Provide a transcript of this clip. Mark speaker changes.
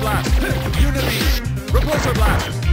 Speaker 1: blast. Unity. Repulsor blast.